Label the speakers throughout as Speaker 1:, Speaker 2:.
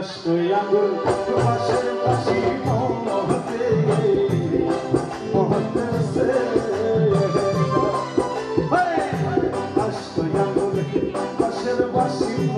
Speaker 1: Hey Estoy andando paşer paşi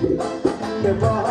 Speaker 1: Goodbye.